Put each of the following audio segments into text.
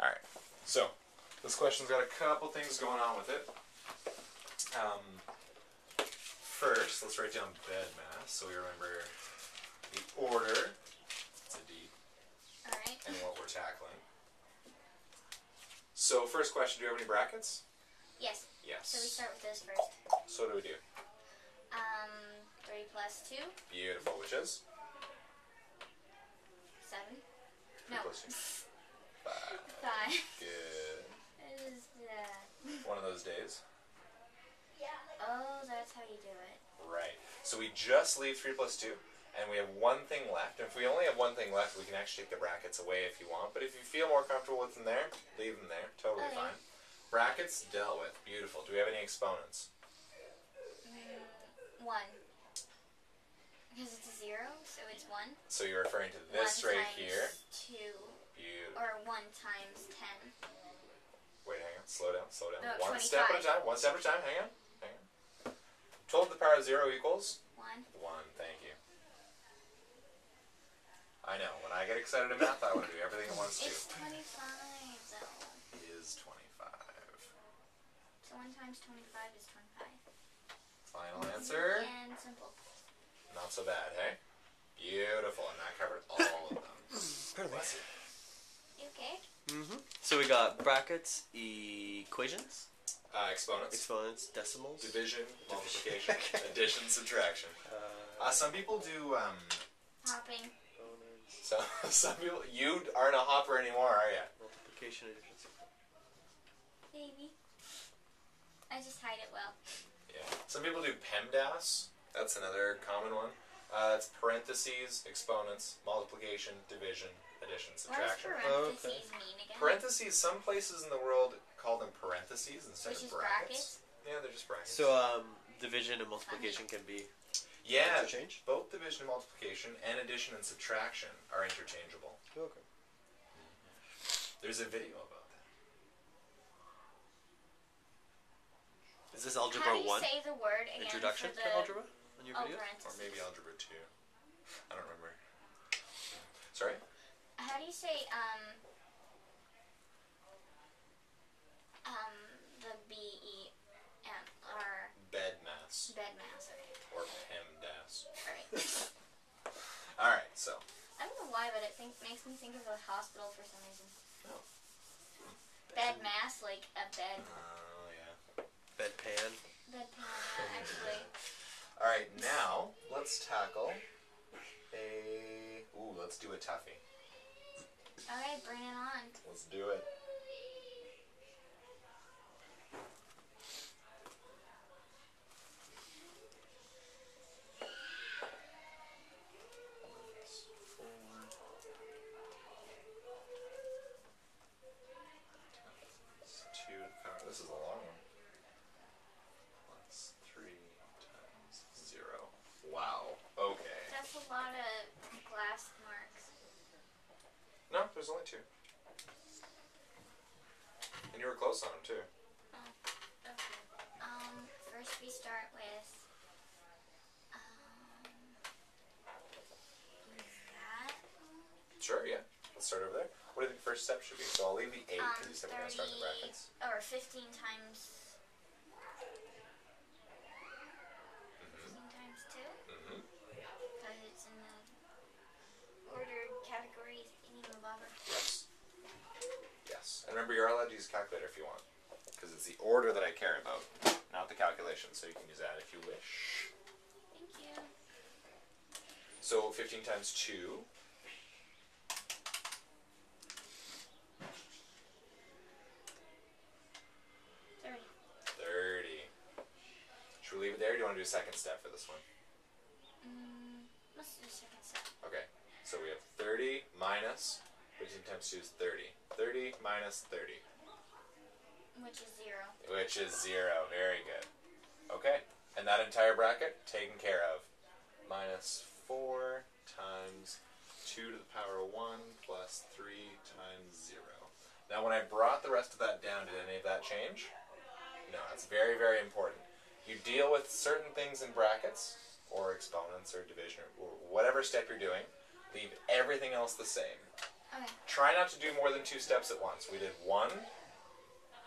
All right. So this question's got a couple things going on with it. Um, first, let's write down bed mass so we remember the order. It's a D Alright. and what we're tackling. So first question: Do you have any brackets? Yes. Yes. So we start with this first. So what do we do. Um, 3 plus 2, Beautiful, which is 7. Three No. two. five. 5. Good. Is that? One of those days. Yeah. Oh, that's how you do it. Right. So we just leave 3 plus 2, and we have one thing left. And if we only have one thing left, we can actually take the brackets away if you want. But if you feel more comfortable with them there, leave them there. Totally Okay. fine. Brackets dealt with. Beautiful. Do we have any exponents? Mm, 1. Because it's a 0, so it's 1. So you're referring to this 1 right times here. 2, Beautiful. or 1 times 10. Wait, hang on. Slow down. Slow down. No, one step at a time. One step at a time. Hang on. Hang on. 12 to the power of 0 equals 1. 1. Thank you. I know. When I get excited in math, I want to do everything at once, too. It's 25, though. Is 25. So 1 times 25 is 25. Final answer. And simple. Not so bad, hey? Beautiful, and that covered all of them. Hmm, Bless you. You okay? Mm-hmm. So we got brackets, equations, Uh, exponents, exponents, decimals. division, multiplication, addition, subtraction. Uh, Uh, some people do. Um, Hopping. exponents, so some people. You aren't a hopper anymore, are you? multiplication, addition. Maybe. I just hide it well. Yeah. Some people do PEMDAS. That's another common one. Uh, it's parentheses, exponents, multiplication, division, addition, What does subtraction. parentheses Okay. mean again? Parentheses. Some places in the world call them parentheses instead Which of is brackets. Yeah, they're just brackets. So um, division and multiplication can be yeah, interchange. both division and multiplication and addition and subtraction are interchangeable. Okay. There's a video about that. Is this How algebra do you one? say the word again Introduction for the to algebra on your oh, video? Or maybe algebra 2. I don't remember. Sorry? How do you say um um the B E M or BEDMAS. bed mass? Okay. Or PEMDAS. Alright. Alright, so. I don't know why, but it think, makes me think of a hospital for some reason. Oh. Bed mass, like a bed Oh, yeah. Bedpan. bed pan, actually. Alright, now let's tackle a. Ooh, let's do a toughie. Alright, bring it on. Let's do it. This is a long one. Plus three times zero. Wow. Okay. That's a lot of there's only two. And you were close on them too. Okay. Um, first we start with um that. Sure, yeah. Let's start over there. What do you think the first step should be? So I'll leave the 8 because Um, you said we're going to start in the brackets. or 15 times Mm-hmm. 15 times 2 Mm-hmm. because it's in the ordered category thingy bobber. Yes. Yes. And remember, you're allowed to use a calculator if you want. Because it's the order that I care about, not the calculation. So you can use that if you wish. Thank you. So 15 times 2. Thirty. 30. Should we leave it there? Or do you want to do a second step for this one? Mm, let's do the second step. Okay. So we have 30 minus 15 times 2 is 30. 30 minus 30. Which is zero. Which is 0. Very good. Okay. And that entire bracket taken care of. Minus 4 times 2 to the power of 1 plus 3 times 0. Now when I brought the rest of that down, did any of that change? No, that's very, very important. You deal with certain things in brackets, or exponents, or division, or whatever step you're doing. Leave everything else the same. Okay. Try not to do more than two steps at once. We did one,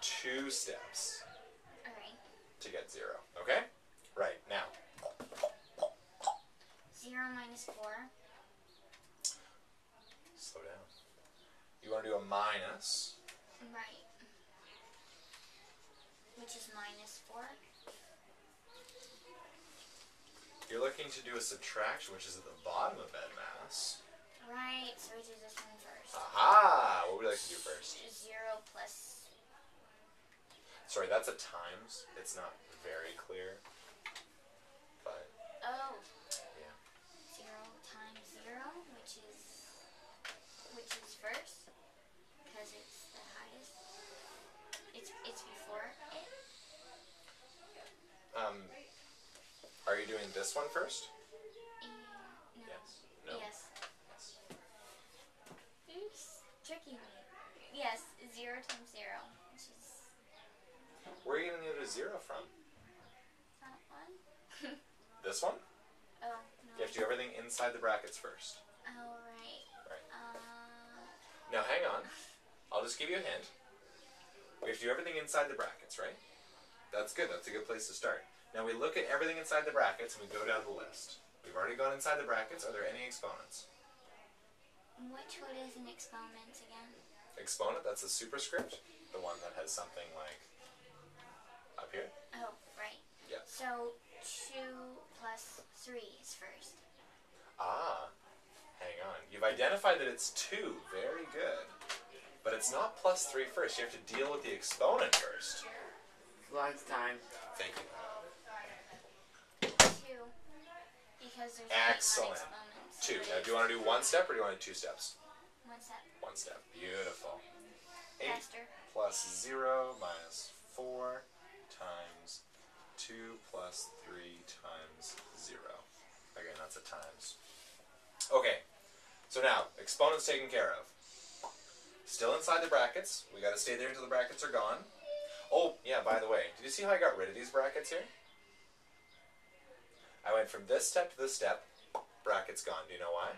two steps Alright. to get zero. Okay? Right, now. Zero minus four. Slow down. You want to do a minus. Right. Which is minus four. You're looking to do a subtraction, which is at the bottom of BEDMAS. Right, so we do this one first. Aha! What would you like to do first? Zero plus. Sorry, that's a times. It's not very clear. But, Oh. Yeah. Zero times zero, which is. Which is first. Because it's the highest. It's, it's before it. um, are you doing this one first? E- no. Yes. No. Yes. Yes. Oops. Tricky me. Yes, zero times zero, which is Where are you going to get a zero from? that one. This one? Oh, no. You have to do everything inside the brackets first. Oh, right. Right. Uh, Now, hang on. I'll just give you a hint. We have to do everything inside the brackets, right? That's good. That's a good place to start. Now, we look at everything inside the brackets and we go down the list. We've already gone inside the brackets. Are there any exponents? which one is an exponent again? Exponent, that's a superscript. The one that has something like up here. Oh, right. Yeah. So, two plus three is first. Ah, hang on. You've identified that it's 2. Very good. But it's not plus 3 first. You have to deal with the exponent first. Lunch time. Thank you. Two. Because there's eight Excellent. 2. Now, do you want to do one step or do you want to do two steps? One step. One step. Beautiful. 8 Faster. plus 0 minus 4 times 2 plus 3 times 0. Again, that's a times. Okay, so now, exponents taken care of. Still inside the brackets. We gotta stay there until the brackets are gone. Oh, yeah, by the way, did you see how I got rid of these brackets here? I went from this step to this step, brackets gone. Do you know why?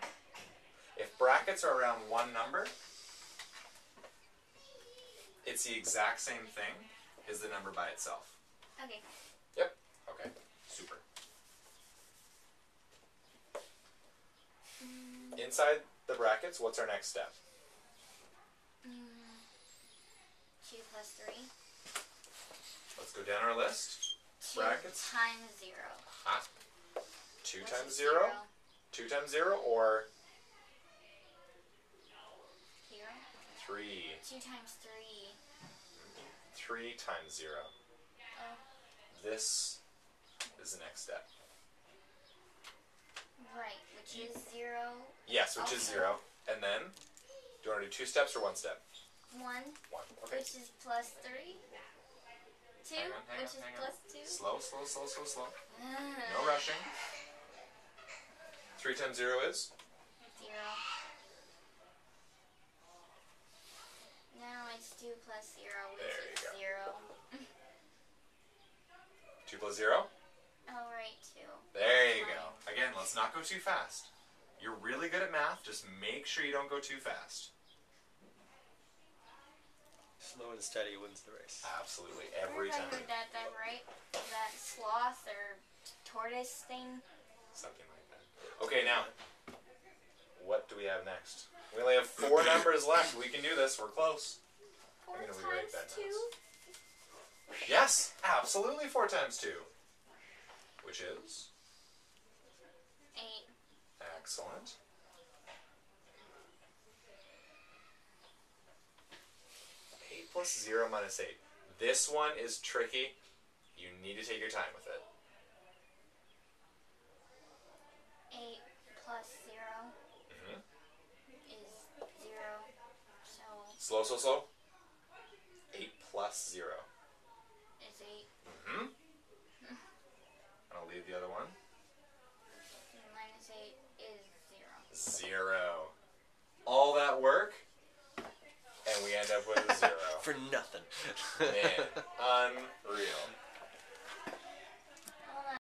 If brackets are around one number, it's the exact same thing as the number by itself. Okay. Yep. Okay. Super. Mm, Inside the brackets, what's our next step? mm, two plus three. Let's go down our list. Two Brackets? times zero. Hot. Two which times is zero. Two times zero or Zero. Three. Two times three. Three times zero. Oh, This is the next step. right. Which is zero. Yes, which is zero. And then, do you want to do two steps or one step? One, One. Okay. which is plus three. Two, Hang on, hang which on, is hang on. plus two. Slow, slow, slow, slow, slow. No rushing. Three times zero is? Zero. Now it's two plus zero, which There is zero. Two plus zero? Oh, right, two. There you go. Again, let's not go too fast. You're really good at math. Just make sure you don't go too fast. Slow and steady wins the race. Absolutely, every time. remember that, that right? That sloth or tortoise thing. Something like that. Okay, now, what do we have next? We only have four numbers left. We can do this. We're close. Four I'm gonna rewrite times that two. now. Yes, absolutely four times two. Which is? Eight. Excellent. Eight plus zero minus eight. This one is tricky. You need to take your time with it. Eight plus zero hmm is zero. So Slow, slow, slow. Eight plus zero. it's eight. hmm and I'll leave the other one. Minus eight is zero. Zero. All that work, and we end up with a zero. For nothing. Man, unreal.